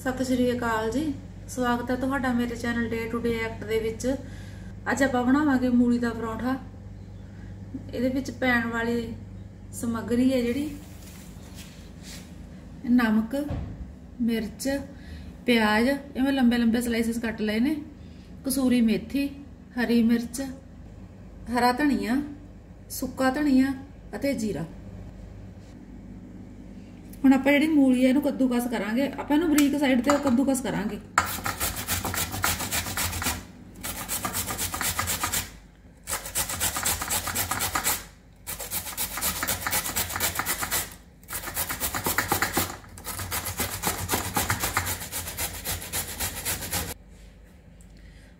ਸਤਿ ਸ਼੍ਰੀ ਅਕਾਲ ਜੀ। ਸਵਾਗਤ ਹੈ ਤੁਹਾਡਾ ਮੇਰੇ channel day to day act ਦੇ ਵਿੱਚ। ਅੱਜ ਆਪਾਂ ਬਣਾਵਾਂਗੇ ਮੂਲੀ ਦਾ ਪਰੌਂਠਾ। ਇਹਦੇ ਵਿੱਚ ਪੈਣ ਵਾਲੀ ਸਮੱਗਰੀ ਹੈ ਜਿਹੜੀ। ਨਮਕ, ਮਿਰਚ, ਪਿਆਜ਼ ਐਵੇਂ ਲੰਬੇ ਲੰਬੇ ਸਲਾਈਸਿਸ ਕੱਟ ਲਏ ਨੇ। ਕਸੂਰੀ ਮੇਥੀ, ਹਰੀ ਮਿਰਚ, ਹਰਾ ਧਨੀਆ, ਸੁੱਕਾ ਧਨੀਆ ਅਤੇ ਜੀਰਾ। ਹੁਣ ਆਪਾਂ ਜਿਹੜੀ ਮੂਲੀ ਹੈ ਇਹਨੂੰ ਕੱਦੂਕਸ ਕਰਾਂਗੇ, ਆਪਾਂ ਇਹਨੂੰ ਬਰੀਕ ਸਾਈਡ ਤੇ ਕੱਦੂਕਸ ਕਰਾਂਗੇ।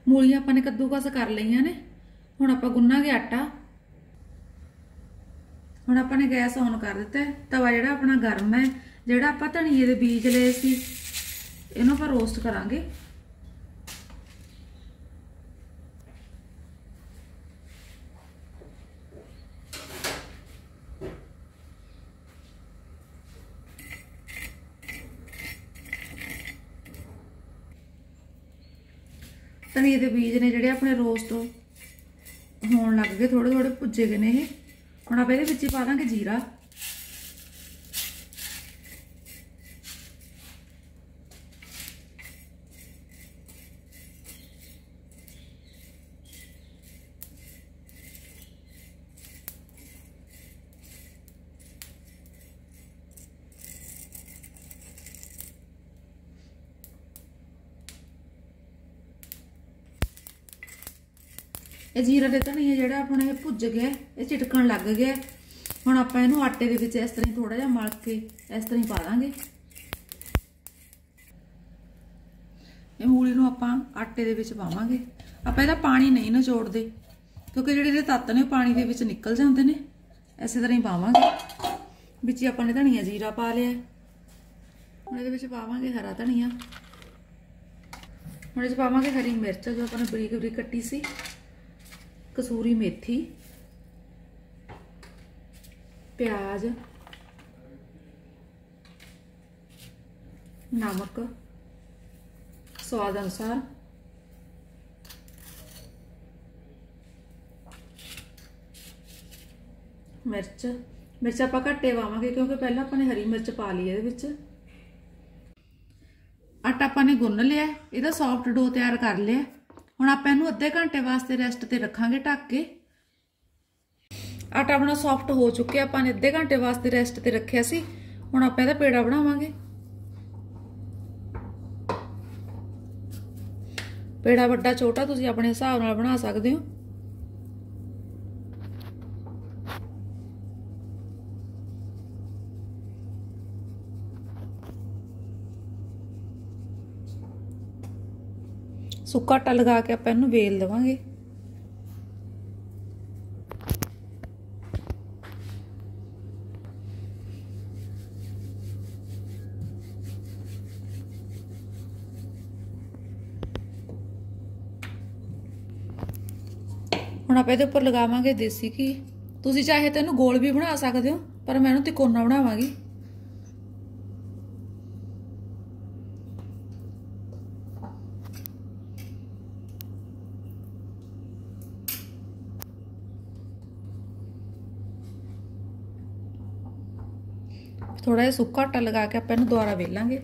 ਮੂਲੀਆਂ ਆਪਾਂ ਨੇ ਕੱਦੂਕਸ ਕਰ ਲਈਆਂ ਨੇ। ਹੁਣ ਆਪਾਂ ਗੁੰਨਾਂਗੇ ਆਟਾ। ਹੁਣ ਆਪਾਂ ਨੇ ਗੈਸ ਔਨ ਕਰ ਦਿੱਤਾ ਤਵਾ ਜਿਹੜਾ ਆਪਣਾ ਗਰਮ ਹੈ, ਜਿਹੜਾ ਆਪਾਂ ਧਨੀਏ ਦੇ ਬੀਜ ਲਏ ਸੀ, ਇਹਨੂੰ ਆਪਾਂ ਰੋਸਟ ਕਰਾਂਗੇ। ਧਨੀਏ ਦੇ ਬੀਜ ਨੇ ਜਿਹੜੇ ਆਪਣੇ ਰੋਸਟ ਹੋਣ ਲੱਗ ਗਏ ਥੋੜੇ ਥੋੜੇ ਭੁੱਜੇ ਗਏ ਨੇ ਇਹ। ਹੁਣ ਆਪਾਂ ਇਹਦੇ ਵਿੱਚ ਹੀ ਪਾ ਦਾਂਗੇ ਜੀਰਾ। ਇਹ ਜੀਰਾ ਦੇ ਧਨੀਆ ਜਿਹੜਾ ਆਪਣਾ ਇਹ ਭੁੱਜ ਗਿਆ ਇਹ ਚਿਟਕਣ ਲੱਗ ਗਿਆ ਹੁਣ ਆਪਾਂ ਇਹਨੂੰ ਆਟੇ ਦੇ ਵਿੱਚ ਇਸ ਤਰ੍ਹਾਂ ਥੋੜਾ ਜਿਹਾ ਮਲ ਕੇ ਇਸ ਤਰ੍ਹਾਂ ਹੀ ਪਾ ਦਾਂਗੇ। ਇਹ ਮੂਲੀ ਨੂੰ ਆਪਾਂ ਆਟੇ ਦੇ ਵਿੱਚ ਪਾਵਾਂਗੇ। ਆਪਾਂ ਇਹਦਾ ਪਾਣੀ ਨਹੀਂ ਨਿਚੋੜਦੇ, ਕਿਉਂਕਿ ਜਿਹੜੇ ਇਹਦੇ ਤੱਤ ਨੇ ਉਹ ਪਾਣੀ ਦੇ ਵਿੱਚ ਨਿਕਲ ਜਾਂਦੇ ਨੇ, ਇਸੇ ਤਰ੍ਹਾਂ ਹੀ ਪਾਵਾਂਗੇ। ਵਿੱਚ ਹੀ ਆਪਾਂ ਨੇ ਧਨੀਆ ਜੀਰਾ ਪਾ ਲਿਆ। ਹੁਣ ਇਹਦੇ ਵਿੱਚ ਪਾਵਾਂਗੇ ਹਰਾ ਧਨੀਆ। ਹੁਣ ਇਹ 'ਚ ਪਾਵਾਂਗੇ ਹਰੀ ਮਿਰਚ, ਜੋ ਆਪਾਂ ਨੇ ਬਰੀਕ ਬਰੀਕ ਕੱਟੀ ਸੀ। ਕਸੂਰੀ ਮੇਥੀ, ਪਿਆਜ਼, ਨਮਕ, ਸਵਾਦ ਅਨੁਸਾਰ। ਮਿਰਚ ਮਿਰਚ ਆਪਾਂ ਘੱਟੇ ਪਾਵਾਂਗੇ ਕਿਉਂਕਿ ਪਹਿਲਾਂ ਆਪਾਂ ਨੇ ਹਰੀ ਮਿਰਚ ਪਾ ਲਈ ਇਹਦੇ ਵਿੱਚ। ਆਟਾ ਆਪਾਂ ਨੇ ਗੁੰਨ ਲਿਆ, ਇਹਦਾ ਸੌਫਟ ਡੋ ਤਿਆਰ ਕਰ ਲਿਆ। ਹੁਣ ਆਪਾਂ ਇਹਨੂੰ ਅੱਧੇ ਘੰਟੇ ਵਾਸਤੇ ਰੈਸਟ ਤੇ ਰੱਖਾਂਗੇ ਢੱਕ ਕੇ। ਆਟਾ ਆਪਣਾ ਸੌਫਟ ਹੋ ਚੁੱਕਿਆ, ਆਪਾਂ ਨੇ ਅੱਧੇ ਘੰਟੇ ਵਾਸਤੇ ਰੈਸਟ ਤੇ ਰੱਖਿਆ ਸੀ। ਹੁਣ ਆਪਾਂ ਇਹਦਾ ਪੇੜਾ ਬਣਾਵਾਂਗੇ। ਪੇੜਾ ਵੱਡਾ, ਛੋਟਾ ਤੁਸੀਂ ਆਪਣੇ ਹਿਸਾਬ ਨਾਲ ਬਣਾ ਸਕਦੇ ਹੋ। ਸੁੱਕਾ ਆਟਾ ਲਗਾ ਕੇ ਆਪਾਂ ਇਹਨੂੰ ਵੇਲ ਦੇਵਾਂਗੇ। ਹੁਣ ਆਪਾਂ ਇਹਦੇ ਉੱਪਰ ਲਗਾਵਾਂਗੇ ਦੇਸੀ ਘੀ। ਤੁਸੀਂ ਚਾਹੇ ਤਾਂ ਇਹਨੂੰ ਗੋਲ ਵੀ ਬਣਾ ਸਕਦੇ ਹੋ, ਪਰ ਮੈਂ ਇਹਨੂੰ ਤਿਕੋਨਾ ਬਣਾਵਾਂਗੀ। ਥੋੜਾ ਜਿਹਾ ਸੁੱਕਾ ਆਟਾ ਲਗਾ ਕੇ ਆਪਾਂ ਇਹਨੂੰ ਦੁਬਾਰਾ ਵੇਲਾਂਗੇ।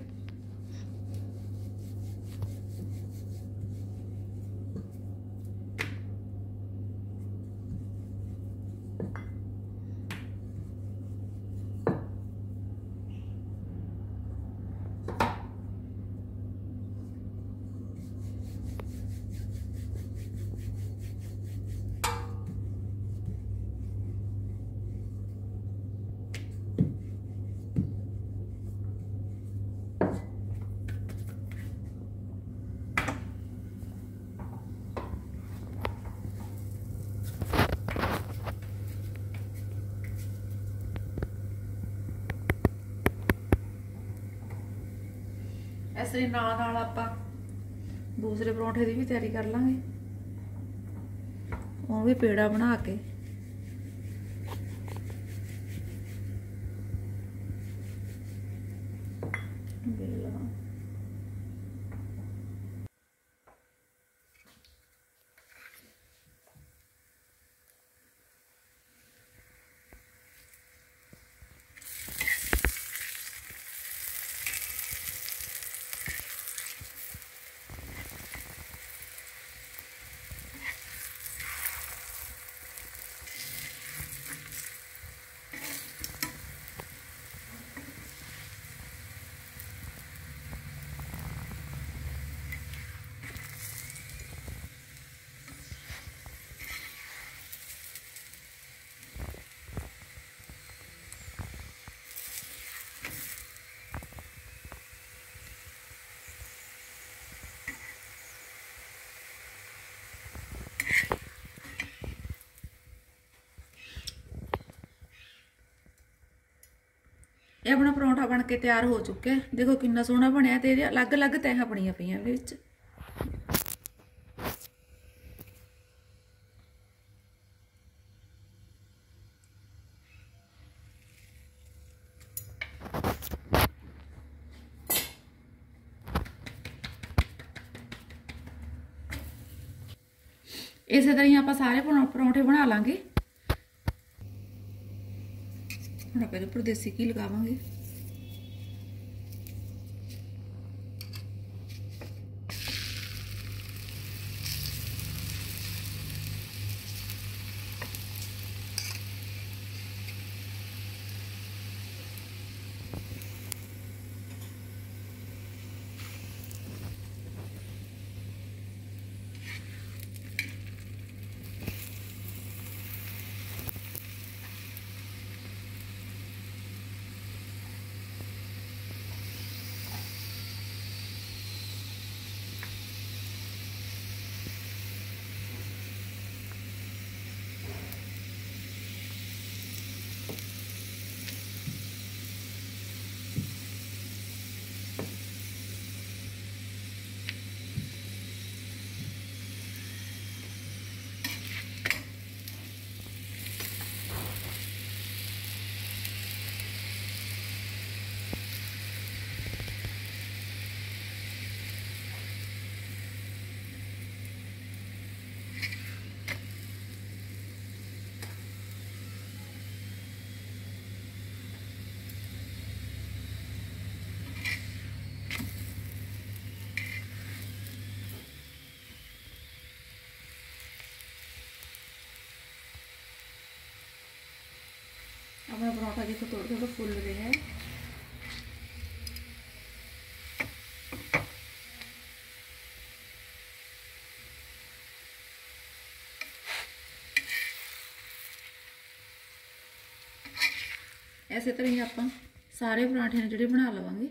ਐਸੇ ਨਾਲ ਨਾਲ ਆਪਾਂ ਦੂਸਰੇ ਪਰੌਂਠੇ ਦੀ ਵੀ ਤਿਆਰੀ ਕਰ ਲਾਂਗੇ। ਉਹ ਵੀ ਪੇੜਾ ਬਣਾ ਕੇ ਵੇਲ ਲਗਾ ਇਹ ਆਪਣਾ ਪਰੌਂਠਾ ਬਣ ਕੇ ਤਿਆਰ ਹੋ ਚੁੱਕਿਆ ਹੈ। ਦੇਖੋ ਕਿੰਨਾ ਸੋਹਣਾ ਬਣਿਆ ਤੇ ਇਹਦੇ ਅਲੱਗ-ਅਲੱਗ ਤਹਿਾਂ ਬਣੀਆਂ ਪਈਆਂ ਇਹਦੇ ਵਿੱਚ ਇਸੇ ਤਰ੍ਹਾਂ ਹੀ ਆਪਾਂ ਸਾਰੇ ਪਰੌਂ- ਪਰੌਂਠੇ ਬਣਾ ਲਾਂਗੇ ਹੁਣ ਆਪਾਂ ਇਹਦੇ ਉੱਪਰ ਘੀ ਲਗਾਵਾਂਗੇ। ਆਪਣਾ ਪਰੌਂਠਾ ਦੇਖੋ ਥੋੜਾ ਥੋੜਾ ਫੁੱਲ ਰਿਹਾ ਹੈ ਐਸੇ ਤਰ੍ਹਾਂ ਹੀ ਆਪਾਂ ਸਾਰੇ ਪਰਾਂਠੇ ਨੇ ਜਿਹੜੇ ਬਣਾ ਲਵਾਂਗੇ